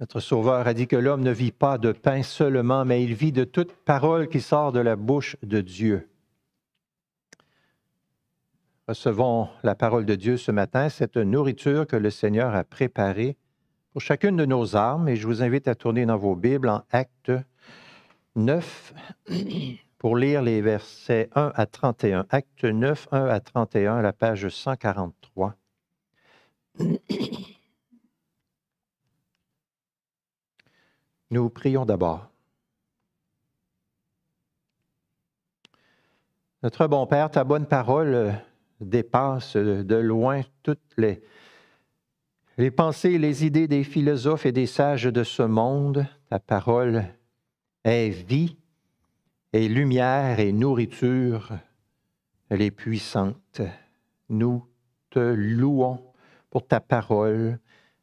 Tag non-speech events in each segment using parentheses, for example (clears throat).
Notre Sauveur a dit que l'homme ne vit pas de pain seulement, mais il vit de toute parole qui sort de la bouche de Dieu. Recevons la parole de Dieu ce matin, cette nourriture que le Seigneur a préparée pour chacune de nos âmes. Et je vous invite à tourner dans vos Bibles en Acte 9 pour lire les versets 1 à 31. Acte 9, 1 à 31, à la page 143. Nous prions d'abord. Notre bon Père, ta bonne parole dépasse de loin toutes les, les pensées et les idées des philosophes et des sages de ce monde. Ta parole est vie et lumière et nourriture. Elle est puissante. Nous te louons pour ta parole.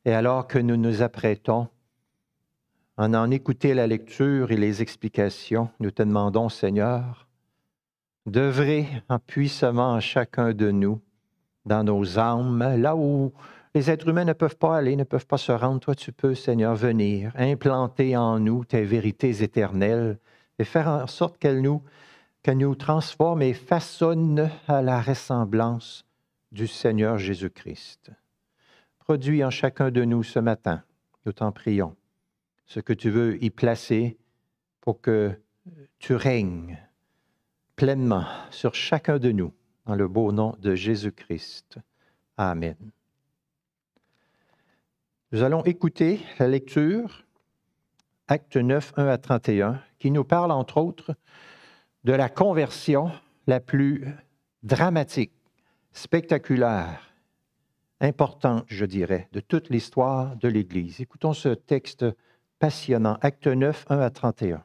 Et alors que nous nous apprêtons en en écouter la lecture et les explications, nous te demandons, Seigneur, d'œuvrer puissamment en chacun de nous, dans nos âmes, là où les êtres humains ne peuvent pas aller, ne peuvent pas se rendre. Toi, tu peux, Seigneur, venir, implanter en nous tes vérités éternelles et faire en sorte qu'elles nous, nous transforment et façonnent à la ressemblance du Seigneur Jésus-Christ. Produis en chacun de nous ce matin, nous t'en prions, ce que tu veux y placer pour que tu règnes pleinement sur chacun de nous, dans le beau nom de Jésus-Christ. Amen. Nous allons écouter la lecture, Acte 9, 1 à 31, qui nous parle entre autres de la conversion la plus dramatique, spectaculaire, importante, je dirais, de toute l'histoire de l'Église. Écoutons ce texte passionnant, Acte 9, 1 à 31.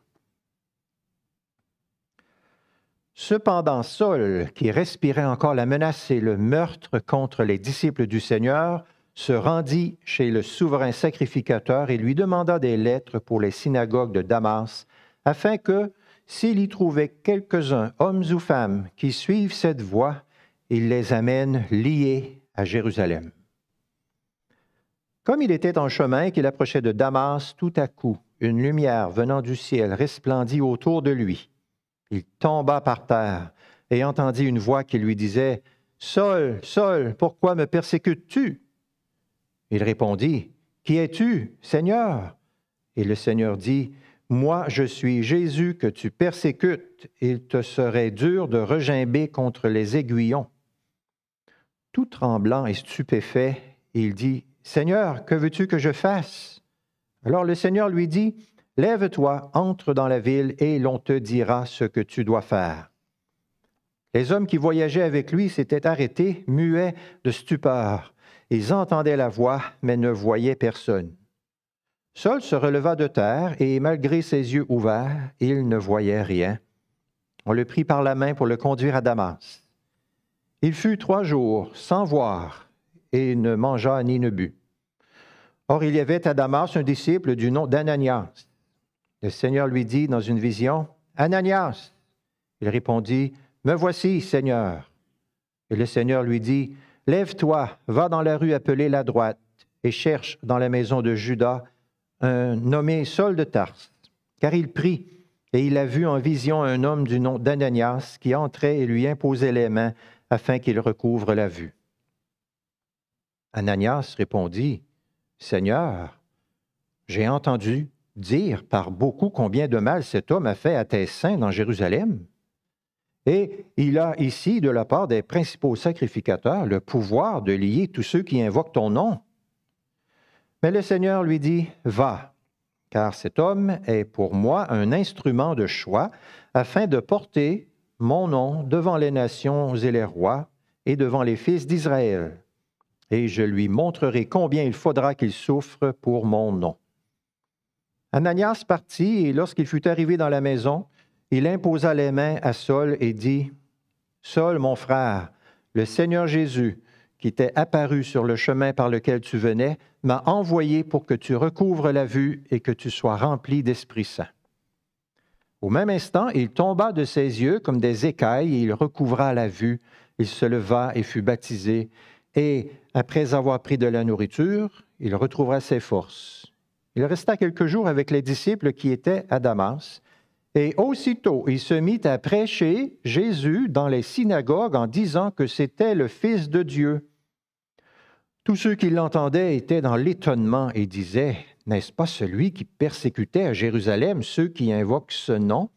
Cependant, Saul, qui respirait encore la menace et le meurtre contre les disciples du Seigneur, se rendit chez le souverain sacrificateur et lui demanda des lettres pour les synagogues de Damas, afin que, s'il y trouvait quelques-uns, hommes ou femmes, qui suivent cette voie, il les amène liés à Jérusalem. Comme il était en chemin et qu'il approchait de Damas, tout à coup, une lumière venant du ciel resplendit autour de lui. Il tomba par terre et entendit une voix qui lui disait, Saul, Saul, pourquoi me persécutes-tu? Il répondit, Qui es-tu, Seigneur? Et le Seigneur dit, Moi je suis Jésus que tu persécutes, il te serait dur de regimber contre les aiguillons. Tout tremblant et stupéfait, il dit, Seigneur, que veux-tu que je fasse? Alors le Seigneur lui dit, Lève-toi, entre dans la ville, et l'on te dira ce que tu dois faire. Les hommes qui voyageaient avec lui s'étaient arrêtés, muets de stupeur. Ils entendaient la voix, mais ne voyaient personne. Saul se releva de terre, et malgré ses yeux ouverts, il ne voyait rien. On le prit par la main pour le conduire à Damas. Il fut trois jours sans voir, et ne mangea ni ne but. Or, il y avait à Damas un disciple du nom d'Ananias. Le Seigneur lui dit dans une vision, Ananias. Il répondit, Me voici, Seigneur. Et le Seigneur lui dit, Lève-toi, va dans la rue appelée la droite, et cherche dans la maison de Judas un nommé Saul de Tarse. Car il prie, et il a vu en vision un homme du nom d'Ananias qui entrait et lui imposait les mains afin qu'il recouvre la vue. Ananias répondit, Seigneur, j'ai entendu dire par beaucoup combien de mal cet homme a fait à tes saints dans Jérusalem. Et il a ici, de la part des principaux sacrificateurs, le pouvoir de lier tous ceux qui invoquent ton nom. Mais le Seigneur lui dit, Va, car cet homme est pour moi un instrument de choix afin de porter mon nom devant les nations et les rois et devant les fils d'Israël. Et je lui montrerai combien il faudra qu'il souffre pour mon nom. Ananias partit et lorsqu'il fut arrivé dans la maison, il imposa les mains à Saul et dit, Saul, mon frère, le Seigneur Jésus, qui t'est apparu sur le chemin par lequel tu venais, m'a envoyé pour que tu recouvres la vue et que tu sois rempli d'Esprit Saint. Au même instant, il tomba de ses yeux comme des écailles et il recouvra la vue. Il se leva et fut baptisé. Et après avoir pris de la nourriture, il retrouvera ses forces. Il resta quelques jours avec les disciples qui étaient à Damas, et aussitôt il se mit à prêcher Jésus dans les synagogues en disant que c'était le Fils de Dieu. Tous ceux qui l'entendaient étaient dans l'étonnement et disaient, N'est-ce pas celui qui persécutait à Jérusalem ceux qui invoquent ce nom?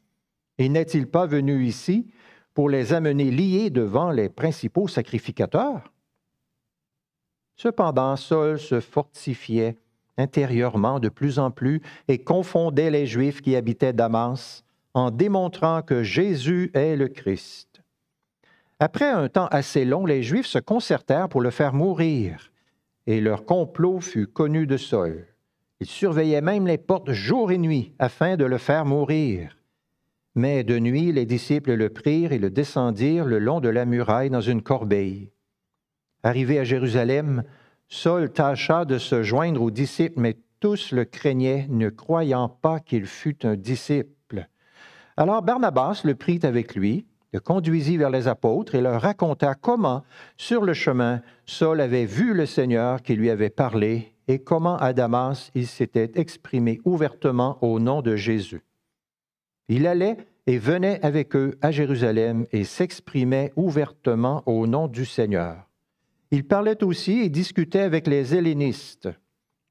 Et n'est-il pas venu ici pour les amener liés devant les principaux sacrificateurs? Cependant, Saul se fortifiait intérieurement de plus en plus et confondait les Juifs qui habitaient Damas en démontrant que Jésus est le Christ. Après un temps assez long, les Juifs se concertèrent pour le faire mourir, et leur complot fut connu de Saul. Ils surveillaient même les portes jour et nuit afin de le faire mourir. Mais de nuit, les disciples le prirent et le descendirent le long de la muraille dans une corbeille. Arrivé à Jérusalem, Saul tâcha de se joindre aux disciples, mais tous le craignaient, ne croyant pas qu'il fût un disciple. Alors Barnabas le prit avec lui, le conduisit vers les apôtres et leur raconta comment, sur le chemin, Saul avait vu le Seigneur qui lui avait parlé et comment à Damas il s'était exprimé ouvertement au nom de Jésus. Il allait et venait avec eux à Jérusalem et s'exprimait ouvertement au nom du Seigneur. Il parlait aussi et discutait avec les hellénistes,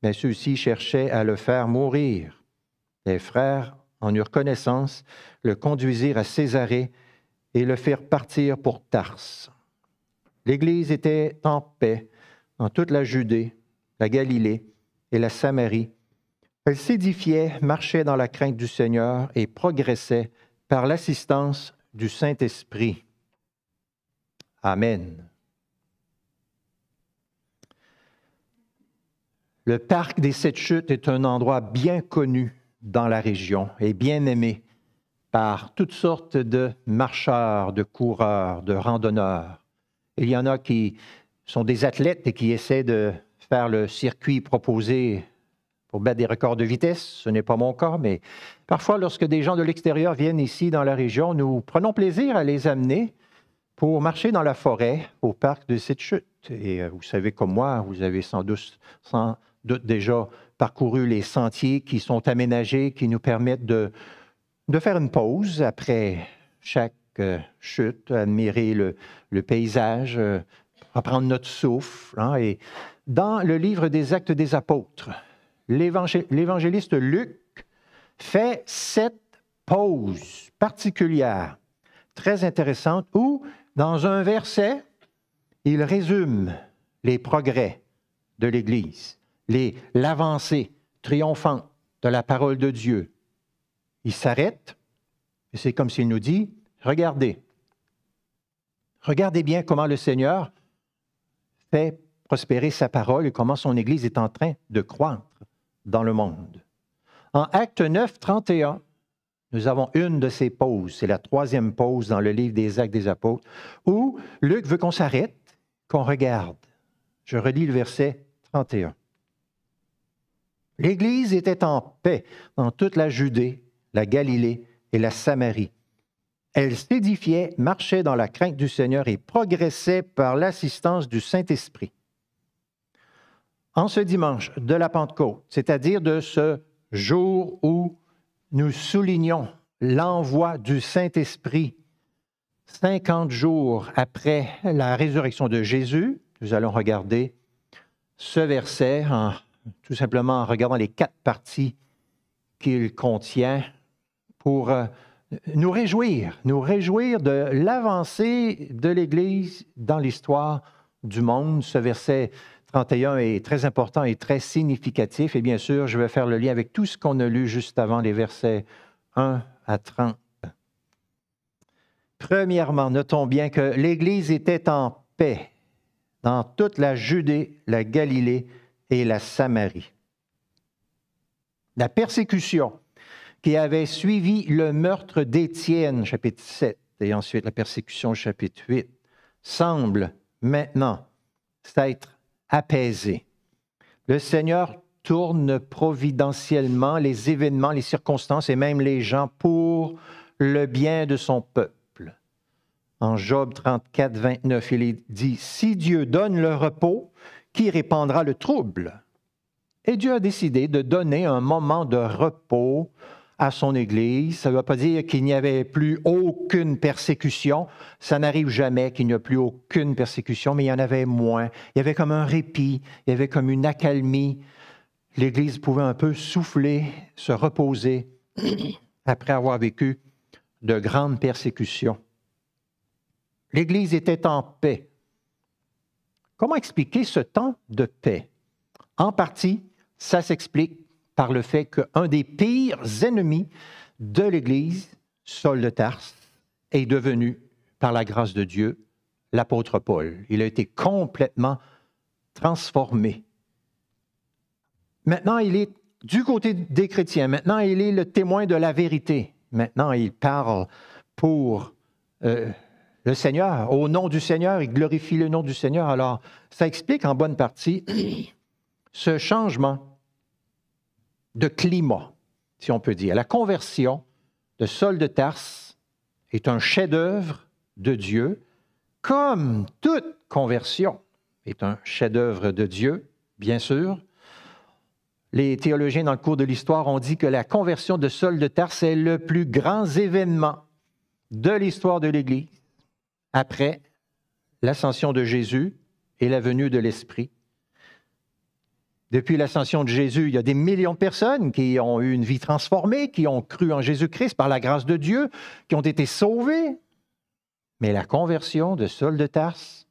mais ceux-ci cherchaient à le faire mourir. Les frères en eurent connaissance, le conduisirent à Césarée et le firent partir pour Tarse. L'Église était en paix dans toute la Judée, la Galilée et la Samarie. Elle s'édifiait, marchait dans la crainte du Seigneur et progressait par l'assistance du Saint-Esprit. Amen. Le parc des Sept Chutes est un endroit bien connu dans la région et bien aimé par toutes sortes de marcheurs, de coureurs, de randonneurs. Il y en a qui sont des athlètes et qui essaient de faire le circuit proposé pour battre des records de vitesse. Ce n'est pas mon cas, mais parfois, lorsque des gens de l'extérieur viennent ici dans la région, nous prenons plaisir à les amener pour marcher dans la forêt au parc de cette chute. Et euh, vous savez comme moi, vous avez sans doute, sans déjà parcouru les sentiers qui sont aménagés, qui nous permettent de, de faire une pause après chaque euh, chute, admirer le, le paysage, euh, reprendre notre souffle. Hein, et dans le livre des Actes des Apôtres, l'évangéliste Luc fait cette pause particulière, très intéressante, où, dans un verset, il résume les progrès de l'Église l'avancée triomphante de la parole de Dieu. Il s'arrête et c'est comme s'il nous dit, regardez, regardez bien comment le Seigneur fait prospérer sa parole et comment son Église est en train de croître dans le monde. En Acte 9, 31, nous avons une de ces pauses, c'est la troisième pause dans le livre des Actes des Apôtres, où Luc veut qu'on s'arrête, qu'on regarde. Je relis le verset 31. L'Église était en paix dans toute la Judée, la Galilée et la Samarie. Elle s'édifiait, marchait dans la crainte du Seigneur et progressait par l'assistance du Saint-Esprit. En ce dimanche de la Pentecôte, c'est-à-dire de ce jour où nous soulignons l'envoi du Saint-Esprit, 50 jours après la résurrection de Jésus, nous allons regarder ce verset en tout simplement en regardant les quatre parties qu'il contient pour euh, nous réjouir, nous réjouir de l'avancée de l'Église dans l'histoire du monde. Ce verset 31 est très important et très significatif. Et bien sûr, je vais faire le lien avec tout ce qu'on a lu juste avant les versets 1 à 30. Premièrement, notons bien que l'Église était en paix dans toute la Judée, la Galilée et la Samarie. La persécution qui avait suivi le meurtre d'Étienne, chapitre 7, et ensuite la persécution, chapitre 8, semble maintenant s'être apaisée. Le Seigneur tourne providentiellement les événements, les circonstances et même les gens pour le bien de son peuple. En Job 34, 29, il est dit, Si Dieu donne le repos, qui répandra le trouble? Et Dieu a décidé de donner un moment de repos à son Église. Ça ne veut pas dire qu'il n'y avait plus aucune persécution. Ça n'arrive jamais qu'il n'y a plus aucune persécution, mais il y en avait moins. Il y avait comme un répit, il y avait comme une accalmie. L'Église pouvait un peu souffler, se reposer (clears throat) après avoir vécu de grandes persécutions. L'Église était en paix. Comment expliquer ce temps de paix? En partie, ça s'explique par le fait qu'un des pires ennemis de l'Église, Saul de Tarse, est devenu, par la grâce de Dieu, l'apôtre Paul. Il a été complètement transformé. Maintenant, il est du côté des chrétiens. Maintenant, il est le témoin de la vérité. Maintenant, il parle pour euh, le Seigneur. Au nom du Seigneur, il glorifie le nom du Seigneur. Alors, ça explique en bonne partie (clears throat) ce changement de climat, si on peut dire. La conversion de Saul de Tarse est un chef-d'œuvre de Dieu, comme toute conversion est un chef-d'œuvre de Dieu, bien sûr. Les théologiens dans le cours de l'histoire ont dit que la conversion de Saul de Tarse est le plus grand événement de l'histoire de l'Église après l'ascension de Jésus et la venue de l'Esprit. Depuis l'ascension de Jésus, il y a des millions de personnes qui ont eu une vie transformée, qui ont cru en Jésus-Christ par la grâce de Dieu, qui ont été sauvées. Mais la conversion de Saul de Tarse,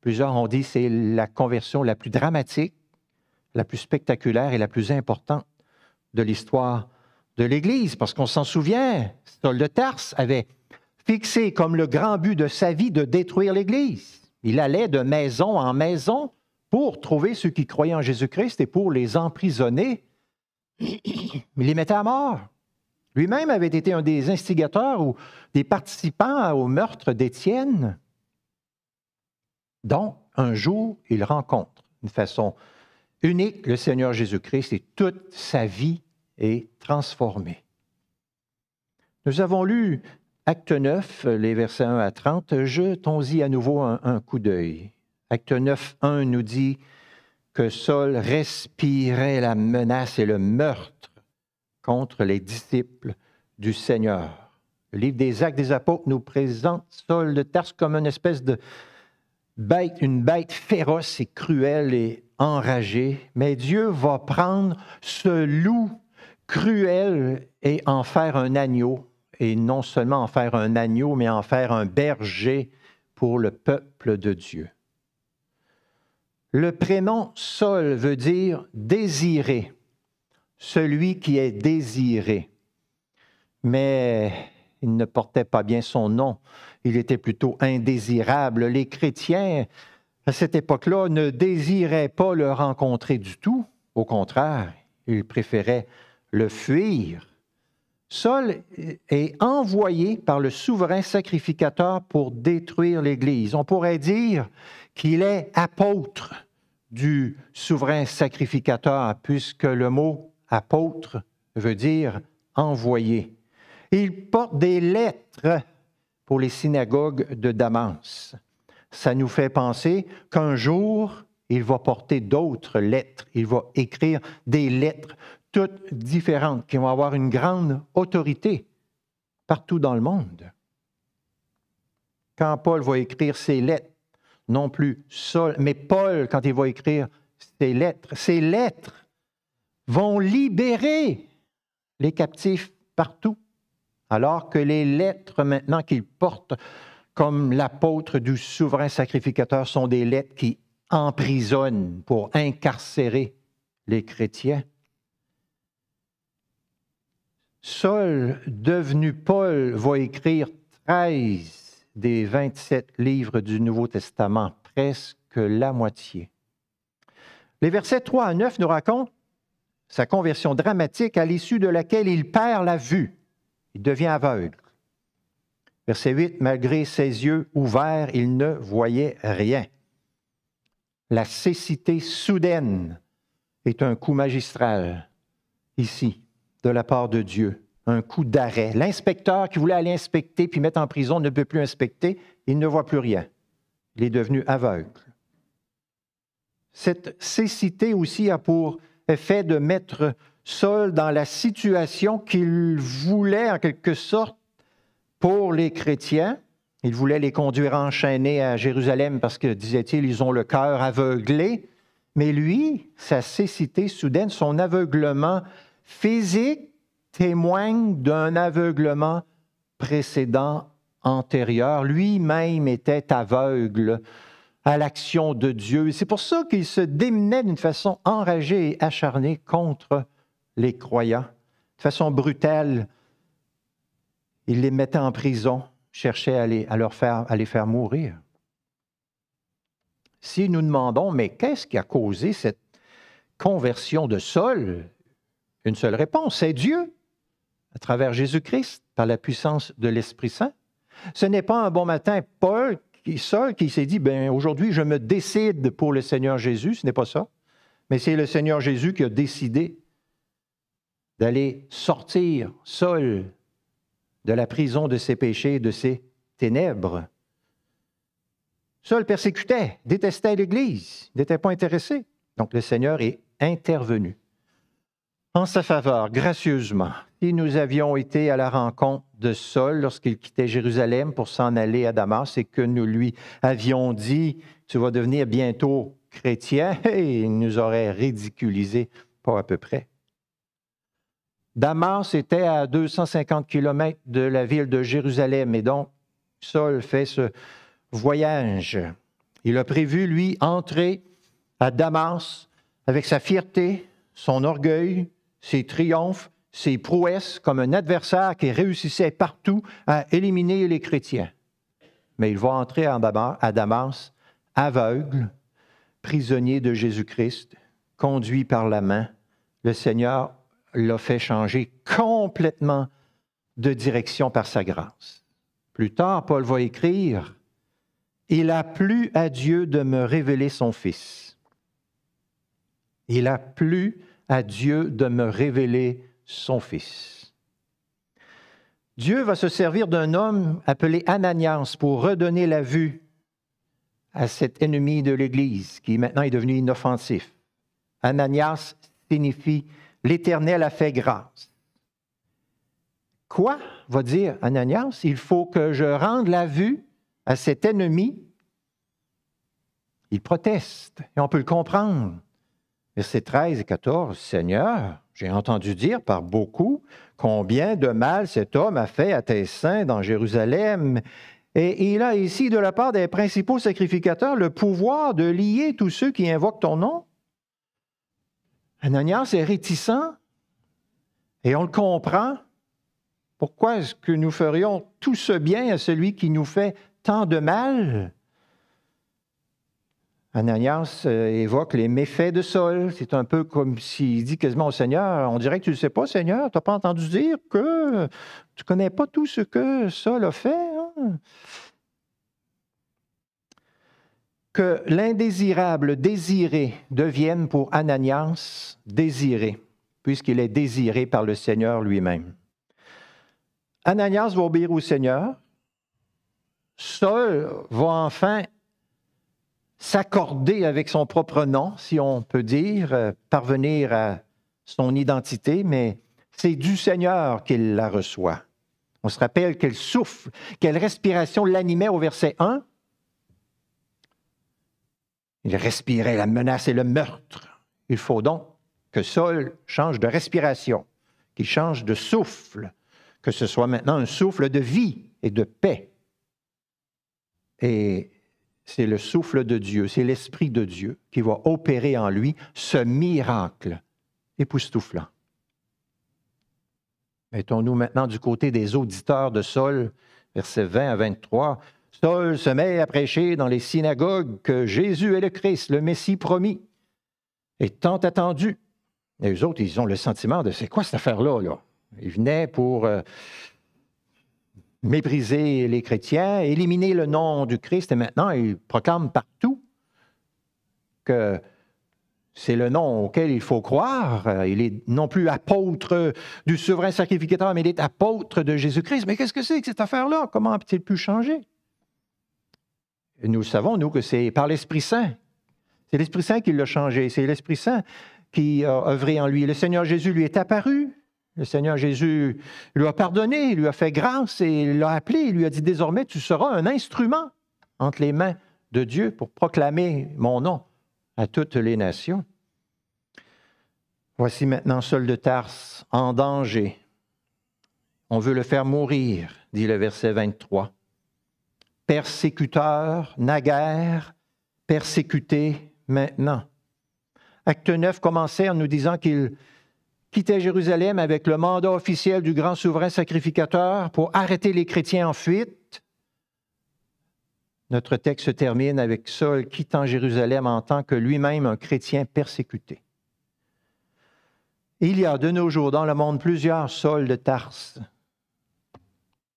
plusieurs ont dit c'est la conversion la plus dramatique, la plus spectaculaire et la plus importante de l'histoire de l'Église, parce qu'on s'en souvient, Saul de Tarse avait fixé comme le grand but de sa vie de détruire l'Église. Il allait de maison en maison pour trouver ceux qui croyaient en Jésus-Christ et pour les emprisonner. (coughs) Il les mettait à mort. Lui-même avait été un des instigateurs ou des participants au meurtre d'Étienne. Donc, un jour, il rencontre d'une façon unique le Seigneur Jésus-Christ et toute sa vie est transformée. Nous avons lu Acte 9, les versets 1 à 30. Jetons-y à nouveau un, coup d'œil. Acte 9, 1 nous dit que Saul respirait la menace et le meurtre contre les disciples du Seigneur. Le livre des Actes des Apôtres nous présente Saul de Tarse comme une espèce de bête, une bête féroce et cruelle et enragée. Mais Dieu va prendre ce loup cruel et en faire un agneau. Et non seulement en faire un agneau, mais en faire un berger pour le peuple de Dieu. Le prénom Saul veut dire désiré, celui qui est désiré. Mais il ne portait pas bien son nom, il était plutôt indésirable. Les chrétiens, à cette époque-là, ne désiraient pas le rencontrer du tout, au contraire, ils préféraient le fuir. Saul est envoyé par le souverain sacrificateur pour détruire l'Église. On pourrait dire qu'il est apôtre du souverain sacrificateur, puisque le mot apôtre veut dire envoyé. Il porte des lettres pour les synagogues de Damas. Ça nous fait penser qu'un jour, il va porter d'autres lettres. Il va écrire des lettres toutes différentes qui vont avoir une grande autorité partout dans le monde. Quand Paul va écrire ses lettres, non plus Saul, mais Paul, quand il va écrire ses lettres, ces lettres vont libérer les captifs partout, alors que les lettres maintenant qu'il porte comme l'apôtre du souverain sacrificateur sont des lettres qui emprisonnent pour incarcérer les chrétiens. Saul, devenu Paul, va écrire 13 des 27 livres du Nouveau Testament, presque la moitié. Les versets 3 à 9 nous racontent sa conversion dramatique à l'issue de laquelle il perd la vue. Il devient aveugle. Verset 8, malgré ses yeux ouverts, il ne voyait rien. La cécité soudaine est un coup magistral ici de la part de Dieu un coup d'arrêt. L'inspecteur qui voulait aller inspecter puis mettre en prison ne peut plus inspecter, il ne voit plus rien. Il est devenu aveugle. Cette cécité aussi a pour fait de mettre Saul dans la situation qu'il voulait en quelque sorte pour les chrétiens. Il voulait les conduire enchaînés à Jérusalem parce que, disait-il, ils ont le cœur aveuglé. Mais lui, sa cécité soudaine, son aveuglement physique témoigne d'un aveuglement précédent, antérieur. Lui-même était aveugle à l'action de Dieu. C'est pour ça qu'il se démenait d'une façon enragée et acharnée contre les croyants. De façon brutale, il les mettait en prison, cherchait à les, faire, à les faire mourir. Si nous demandons, mais qu'est-ce qui a causé cette conversion de Saul? Une seule réponse, c'est Dieu, à travers Jésus-Christ, par la puissance de l'Esprit Saint. Ce n'est pas un bon matin, Paul, seul qui s'est dit, ben aujourd'hui, je me décide pour le Seigneur Jésus. Ce n'est pas ça. Mais c'est le Seigneur Jésus qui a décidé d'aller sortir seul de la prison de ses péchés, de ses ténèbres. Saul persécutait, détestait l'Église, n'était pas intéressé. Donc le Seigneur est intervenu en sa faveur, gracieusement. Si nous avions été à la rencontre de Saul lorsqu'il quittait Jérusalem pour s'en aller à Damas et que nous lui avions dit, tu vas devenir bientôt chrétien, (laughs) et il nous aurait ridiculisé, pas à peu près. Damas était à 250 kilomètres de la ville de Jérusalem et donc Saul fait ce voyage. Il a prévu, lui, entrer à Damas avec sa fierté, son orgueil, ses triomphes, ses prouesses comme un adversaire qui réussissait partout à éliminer les chrétiens. Mais il va entrer à Damas aveugle, prisonnier de Jésus-Christ, conduit par la main. Le Seigneur l'a fait changer complètement de direction par sa grâce. Plus tard, Paul va écrire, Il a plu à Dieu de me révéler son Fils. Il a plu à Dieu de me révéler son Fils. Dieu va se servir d'un homme appelé Ananias pour redonner la vue à cet ennemi de l'Église qui maintenant est devenu inoffensif. Ananias signifie l'Éternel a fait grâce. Quoi, va dire Ananias, il faut que je rende la vue à cet ennemi. Il proteste, et on peut le comprendre. Versets 13 et 14, Seigneur, j'ai entendu dire par beaucoup combien de mal cet homme a fait à tes saints dans Jérusalem. Et il a ici, de la part des principaux sacrificateurs, le pouvoir de lier tous ceux qui invoquent ton nom. Ananias est réticent et on le comprend. Pourquoi est-ce que nous ferions tout ce bien à celui qui nous fait tant de mal? Ananias euh, évoque les méfaits de Saul. C'est un peu comme s'il dit quasiment au Seigneur, on dirait que tu ne sais pas, Seigneur, tu n'as pas entendu dire que tu ne connais pas tout ce que Saul a fait. Hein? Que l'indésirable désiré devienne pour Ananias désiré, puisqu'il est désiré par le Seigneur lui-même. Ananias va obéir au Seigneur. Saul va enfin s'accorder avec son propre nom, si on peut dire, euh, parvenir à son identité, mais c'est du Seigneur qu'il la reçoit. On se rappelle quel souffle, quelle respiration l'animait au verset 1. Il respirait la menace et le meurtre. Il faut donc que Saul change de respiration, qu'il change de souffle, que ce soit maintenant un souffle de vie et de paix. Et c'est le souffle de Dieu, c'est l'Esprit de Dieu qui va opérer en lui ce miracle époustouflant. Mettons-nous maintenant du côté des auditeurs de Saul, versets 20 à 23. Saul se met à prêcher dans les synagogues que Jésus est le Christ, le Messie promis, et tant attendu. Et eux autres, ils ont le sentiment de c'est quoi cette affaire-là? Là? Ils venaient pour euh, mépriser les chrétiens, éliminer le nom du Christ, et maintenant il proclame partout que c'est le nom auquel il faut croire. Il est non plus apôtre du souverain sacrificateur, mais il est apôtre de Jésus-Christ. Mais qu'est-ce que c'est que cette affaire-là? Comment a-t-il pu changer? Nous savons, nous, que c'est par l'Esprit Saint. C'est l'Esprit Saint qui l'a changé. C'est l'Esprit Saint qui a œuvré en lui. Le Seigneur Jésus lui est apparu. Le Seigneur Jésus lui a pardonné, lui a fait grâce et l'a appelé. Il lui a dit désormais, tu seras un instrument entre les mains de Dieu pour proclamer mon nom à toutes les nations. Voici maintenant Saul de Tarse en danger. On veut le faire mourir, dit le verset 23. Persécuteur, naguère, persécuté maintenant. Acte 9 commençait en nous disant qu'il quittait Jérusalem avec le mandat officiel du grand souverain sacrificateur pour arrêter les chrétiens en fuite. Notre texte se termine avec Saul quittant Jérusalem en tant que lui-même un chrétien persécuté. Il y a de nos jours dans le monde plusieurs Sauls de Tarse.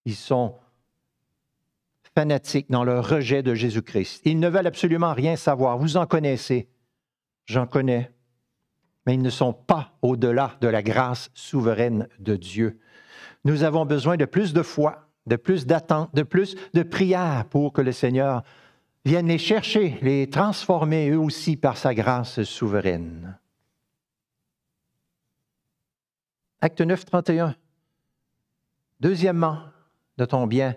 Ils sont fanatiques dans leur rejet de Jésus-Christ. Ils ne veulent absolument rien savoir. Vous en connaissez. J'en connais. Mais ils ne sont pas au-delà de la grâce souveraine de Dieu. Nous avons besoin de plus de foi, de plus d'attente, de plus de prière pour que le Seigneur vienne les chercher, les transformer eux aussi par sa grâce souveraine. Acte 9, 31. Deuxièmement, notons bien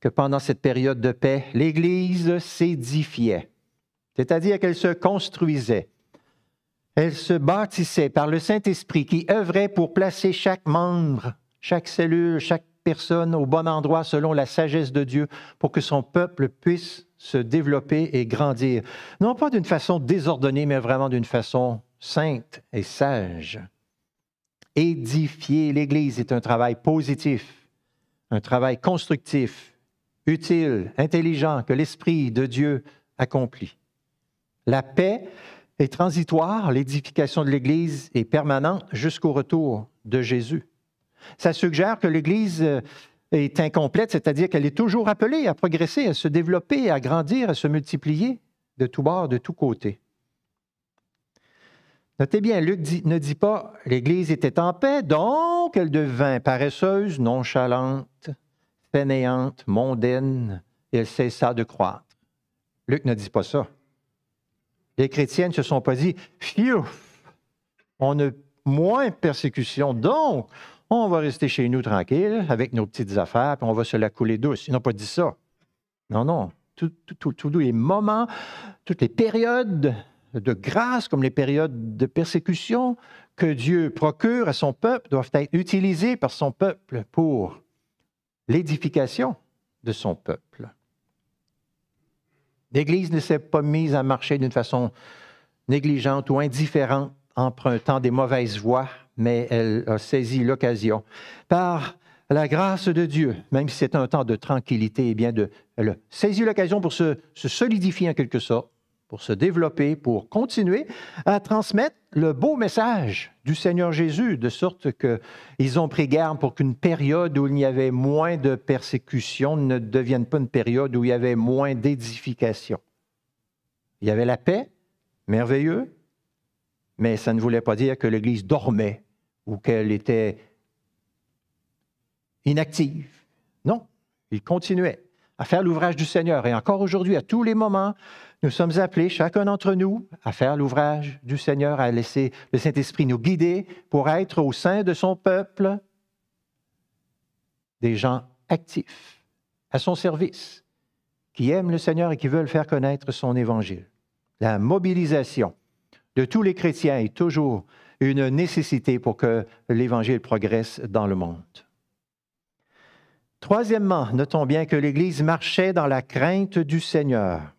que pendant cette période de paix, l'Église s'édifiait, c'est-à-dire qu'elle se construisait. Elle se bâtissait par le Saint-Esprit qui œuvrait pour placer chaque membre, chaque cellule, chaque personne au bon endroit selon la sagesse de Dieu pour que son peuple puisse se développer et grandir. Non pas d'une façon désordonnée, mais vraiment d'une façon sainte et sage édifier l'Église est un travail positif, un travail constructif, utile, intelligent que l'Esprit de Dieu accomplit. La paix est transitoire, l'édification de l'Église est permanente jusqu'au retour de Jésus. Ça suggère que l'Église est incomplète, c'est-à-dire qu'elle est toujours appelée à progresser, à se développer, à grandir, à se multiplier de tous bords, de tous côtés. Notez bien, Luc ne dit pas l'Église était en paix, donc elle devint paresseuse, nonchalante, fainéante, mondaine, et elle cessa de croître. Luc ne dit pas ça. Les chrétiens ne se sont pas dit, on a moins de persécution, donc on va rester chez nous tranquille avec nos petites affaires, puis on va se la couler douce. Ils n'ont pas dit ça. Non, non. Tous les moments, toutes les périodes de grâce, comme les périodes de persécution que Dieu procure à son peuple, doivent être utilisées par son peuple pour l'édification de son peuple. L'Église ne s'est pas mise à marcher d'une façon négligente ou indifférente, empruntant des mauvaises voies, mais elle a saisi l'occasion. Par la grâce de Dieu, même si c'est un temps de tranquillité, eh bien de, elle a saisi l'occasion pour se solidifier en quelque sorte pour se développer, pour continuer à transmettre le beau message du Seigneur Jésus, de sorte qu'ils ont pris garde pour qu'une période où il y avait moins de persécution ne devienne pas une période où il y avait moins d'édification. Il y avait la paix, merveilleux, mais ça ne voulait pas dire que l'Église dormait ou qu'elle était inactive. Non, il continuait à faire l'ouvrage du Seigneur. Et encore aujourd'hui, à tous les moments, nous sommes appelés, chacun d'entre nous, à faire l'ouvrage du Seigneur, à laisser le Saint-Esprit nous guider pour être au sein de son peuple des gens actifs, à son service, qui aiment le Seigneur et qui veulent faire connaître son évangile. La mobilisation de tous les chrétiens est toujours une nécessité pour que l'évangile progresse dans le monde. Troisièmement, notons bien que l'Église marchait dans la crainte du Seigneur.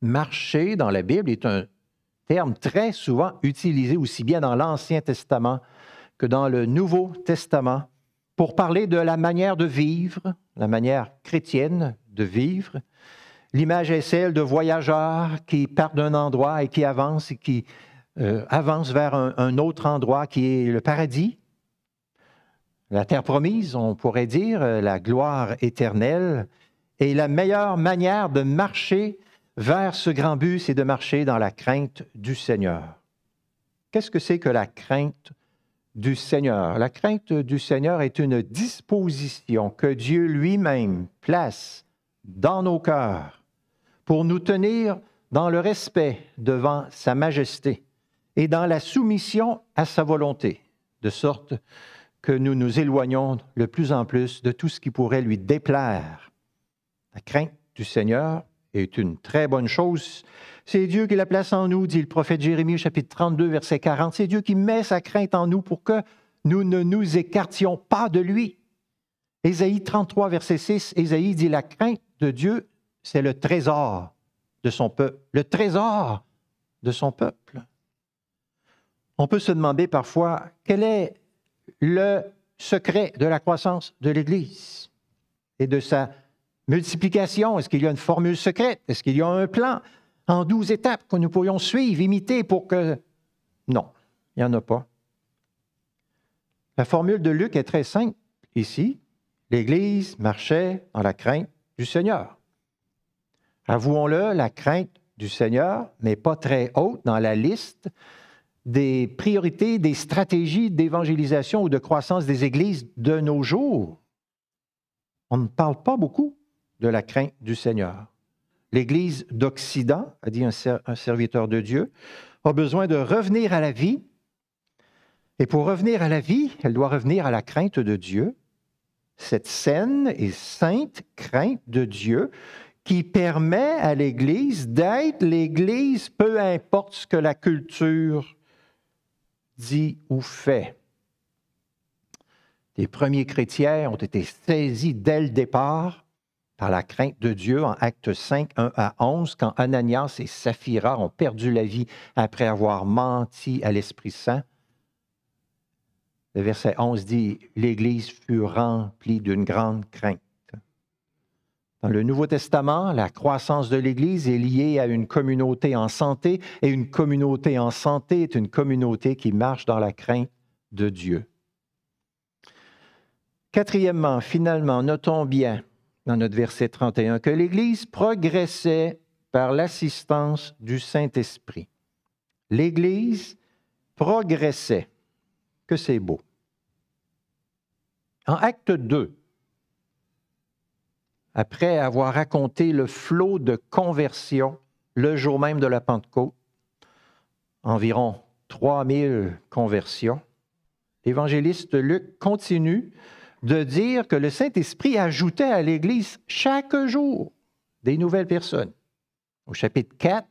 Marcher dans la Bible est un terme très souvent utilisé aussi bien dans l'Ancien Testament que dans le Nouveau Testament pour parler de la manière de vivre, la manière chrétienne de vivre. L'image est celle de voyageurs qui partent d'un endroit et qui avancent et qui euh, avancent vers un, autre endroit qui est le paradis, la terre promise, on pourrait dire, la gloire éternelle. Et la meilleure manière de marcher vers ce grand but, c'est de marcher dans la crainte du Seigneur. Qu'est-ce que c'est que la crainte du Seigneur? La crainte du Seigneur est une disposition que Dieu lui-même place dans nos cœurs pour nous tenir dans le respect devant sa majesté et dans la soumission à sa volonté, de sorte que nous nous éloignons de plus en plus de tout ce qui pourrait lui déplaire. La crainte du Seigneur est une très bonne chose. C'est Dieu qui la place en nous, dit le prophète Jérémie chapitre 32, verset 40. C'est Dieu qui met sa crainte en nous pour que nous ne nous écartions pas de lui. Ésaïe 33, verset 6, Ésaïe dit, la crainte de Dieu, c'est le trésor de son peuple. Le trésor de son peuple. On peut se demander parfois quel est le secret de la croissance de l'Église et de sa multiplication. Est-ce qu'il y a une formule secrète? Est-ce qu'il y a un plan? En douze étapes que nous pourrions suivre, imiter pour que... Non, il n'y en a pas. La formule de Luc est très simple ici. L'Église marchait dans la crainte du Seigneur. Avouons-le, la crainte du Seigneur n'est pas très haute dans la liste des priorités, des stratégies d'évangélisation ou de croissance des églises de nos jours. On ne parle pas beaucoup de la crainte du Seigneur. L'Église d'Occident, a dit un, serviteur de Dieu, a besoin de revenir à la vie. Et pour revenir à la vie, elle doit revenir à la crainte de Dieu, cette saine et sainte crainte de Dieu qui permet à l'Église d'être l'Église, peu importe ce que la culture dit ou fait. Les premiers chrétiens ont été saisis dès le départ par la crainte de Dieu en Acte 5, 1 à 11, quand Ananias et Saphira ont perdu la vie après avoir menti à l'Esprit Saint. Le verset 11 dit, L'Église fut remplie d'une grande crainte. Dans le Nouveau Testament, la croissance de l'Église est liée à une communauté en santé, et une communauté en santé est une communauté qui marche dans la crainte de Dieu. Quatrièmement, finalement, notons bien dans notre verset 31 que l'Église progressait par l'assistance du Saint-Esprit. L'Église progressait. Que c'est beau. En acte 2, après avoir raconté le flot de conversion le jour même de la Pentecôte, environ 3000 conversions, l'évangéliste Luc continue de dire que le Saint-Esprit ajoutait à l'Église chaque jour des nouvelles personnes. Au chapitre 4,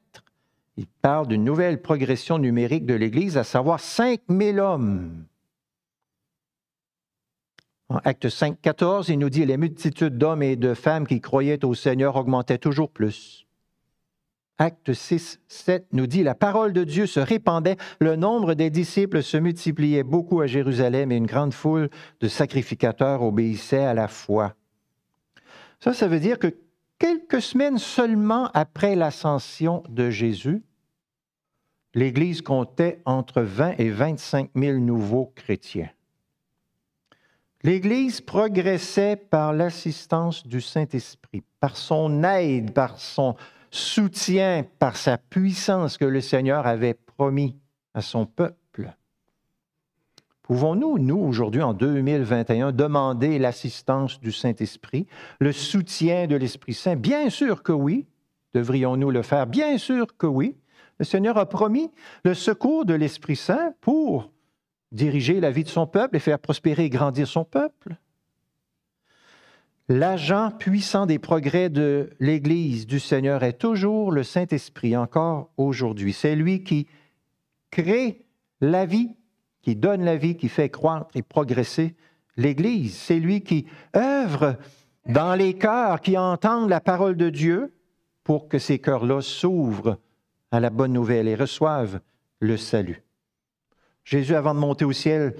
il parle d'une nouvelle progression numérique de l'Église, à savoir 5000 hommes en Acte 5, 14, il nous dit Les multitudes d'hommes et de femmes qui croyaient au Seigneur augmentaient toujours plus. Acte 6, 7 nous dit La parole de Dieu se répandait, le nombre des disciples se multipliait beaucoup à Jérusalem et une grande foule de sacrificateurs obéissait à la foi. Ça, ça veut dire que quelques semaines seulement après l'ascension de Jésus, l'Église comptait entre 20 et 25 000 nouveaux chrétiens. L'Église progressait par l'assistance du Saint-Esprit, par son aide, par son soutien, par sa puissance que le Seigneur avait promis à son peuple. Pouvons-nous, nous, aujourd'hui, en 2021, demander l'assistance du Saint-Esprit, le soutien de l'Esprit Saint? Bien sûr que oui. Devrions-nous le faire? Bien sûr que oui. Le Seigneur a promis le secours de l'Esprit Saint pour diriger la vie de son peuple et faire prospérer et grandir son peuple. L'agent puissant des progrès de l'Église du Seigneur est toujours le Saint-Esprit, encore aujourd'hui. C'est lui qui crée la vie, qui donne la vie, qui fait croître et progresser l'Église. C'est lui qui œuvre dans les cœurs qui entendent la parole de Dieu pour que ces cœurs-là s'ouvrent à la bonne nouvelle et reçoivent le salut. Jésus, avant de monter au ciel,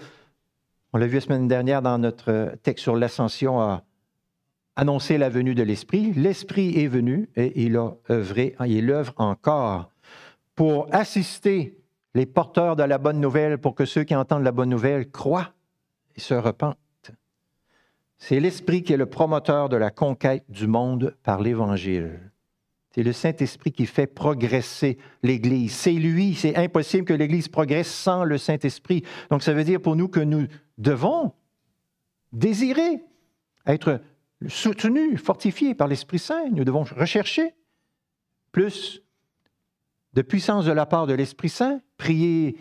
on l'a vu la semaine dernière dans notre texte sur l'ascension, a annoncé la venue de l'Esprit. L'Esprit est venu et il a œuvré, il œuvre encore pour assister les porteurs de la bonne nouvelle, pour que ceux qui entendent la bonne nouvelle croient et se repentent. C'est l'Esprit qui est le promoteur de la conquête du monde par l'Évangile. C'est le Saint-Esprit qui fait progresser l'Église. C'est lui, c'est impossible que l'Église progresse sans le Saint-Esprit. Donc ça veut dire pour nous que nous devons désirer être soutenus, fortifiés par l'Esprit Saint. Nous devons rechercher plus de puissance de la part de l'Esprit Saint, priez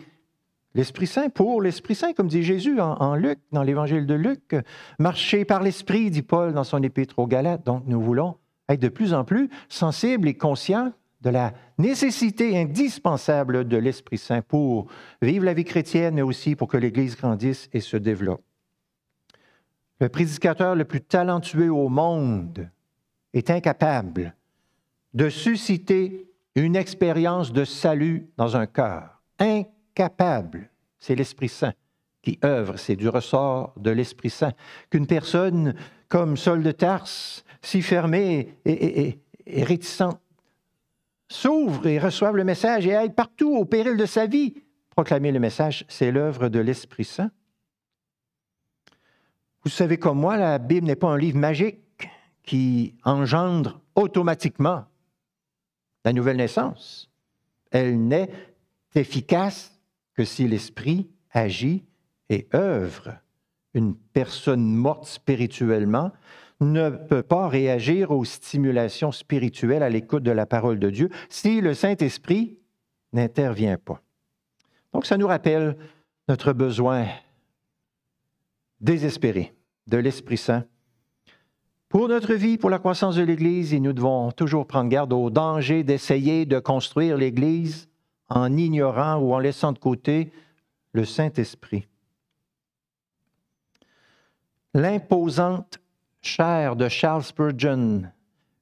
l'Esprit Saint pour l'Esprit Saint, comme dit Jésus en, Luc, dans l'Évangile de Luc. Marcher par l'Esprit, dit Paul dans son épître aux Galates. Donc nous voulons être de plus en plus sensibles et conscients de la nécessité indispensable de l'Esprit Saint pour vivre la vie chrétienne, mais aussi pour que l'Église grandisse et se développe. Le prédicateur le plus talentueux au monde est incapable de susciter une expérience de salut dans un cœur. Incapable. C'est l'Esprit Saint qui œuvre, c'est du ressort de l'Esprit Saint. Qu'une personne comme Saul de Tarse, si fermée et réticente, s'ouvre et reçoive le message et aille partout au péril de sa vie. Proclamer le message, c'est l'œuvre de l'Esprit Saint. Vous savez comme moi, la Bible n'est pas un livre magique qui engendre automatiquement la nouvelle naissance. Elle n'est efficace que si l'Esprit agit et œuvre. Une personne morte spirituellement ne peut pas réagir aux stimulations spirituelles à l'écoute de la parole de Dieu si le Saint-Esprit n'intervient pas. Donc ça nous rappelle notre besoin désespéré de l'Esprit Saint pour notre vie, pour la croissance de l'Église, et nous devons toujours prendre garde au danger d'essayer de construire l'Église en ignorant ou en laissant de côté le Saint-Esprit. L'imposante chair de Charles Spurgeon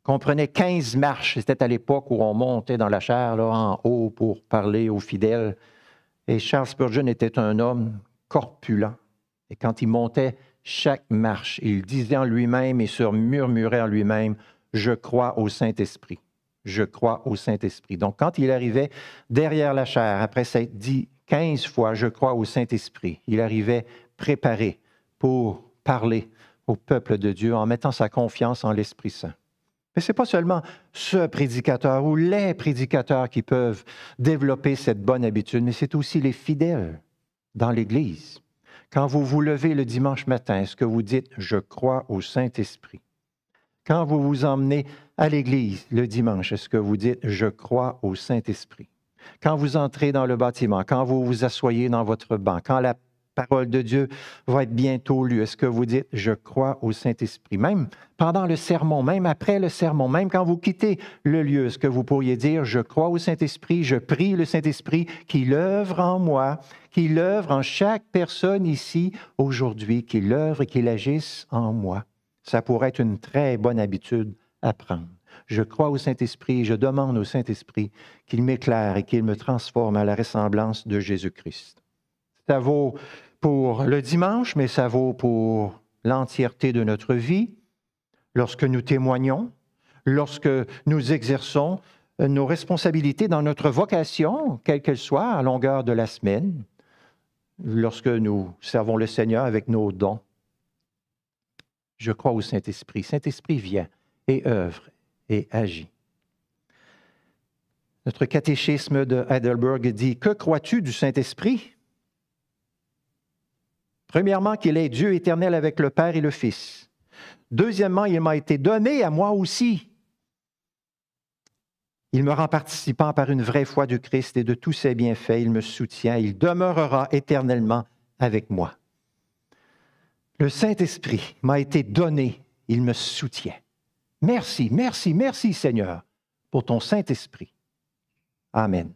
comprenait 15 marches. C'était à l'époque où on montait dans la chair là, en haut pour parler aux fidèles. Et Charles Spurgeon était un homme corpulent. Et quand il montait chaque marche, il disait en lui-même et se murmurait en lui-même, je crois au Saint-Esprit. Je crois au Saint-Esprit. Donc, quand il arrivait derrière la chair, après s'être dit 15 fois, je crois au Saint-Esprit, il arrivait préparé pour parler au peuple de Dieu en mettant sa confiance en l'Esprit Saint. Mais ce n'est pas seulement ce prédicateur ou les prédicateurs qui peuvent développer cette bonne habitude, mais c'est aussi les fidèles dans l'Église. Quand vous vous levez le dimanche matin, est-ce que vous dites ⁇ Je crois au Saint-Esprit ⁇ Quand vous vous emmenez à l'Église le dimanche, est-ce que vous dites ⁇ Je crois au Saint-Esprit ⁇ Quand vous entrez dans le bâtiment, quand vous vous asseyez dans votre banc, quand la parole de Dieu va être bientôt lue. Est-ce que vous dites, je crois au Saint-Esprit? Même pendant le sermon, même après le sermon, même quand vous quittez le lieu, est-ce que vous pourriez dire, je crois au Saint-Esprit, je prie le Saint-Esprit qu'il œuvre en moi, qu'il œuvre en chaque personne ici aujourd'hui, qu'il œuvre et qu'il agisse en moi? Ça pourrait être une très bonne habitude à prendre. Je crois au Saint-Esprit je demande au Saint-Esprit qu'il m'éclaire et qu'il me transforme à la ressemblance de Jésus-Christ. Ça vaut pour le dimanche, mais ça vaut pour l'entièreté de notre vie, lorsque nous témoignons, lorsque nous exerçons euh, nos responsabilités dans notre vocation, quelle qu'elle soit, à longueur de la semaine, lorsque nous servons le Seigneur avec nos dons. Je crois au Saint-Esprit. Saint-Esprit vient et œuvre et agit. Notre catéchisme de Heidelberg dit Que crois-tu du Saint-Esprit? Premièrement, qu'il est Dieu éternel avec le Père et le Fils. Deuxièmement, il m'a été donné à moi aussi. Il me rend participant par une vraie foi du Christ et de tous ses bienfaits. Il me soutient. Il demeurera éternellement avec moi. Le Saint-Esprit m'a été donné. Il me soutient. Merci, merci, merci Seigneur pour ton Saint-Esprit. Amen.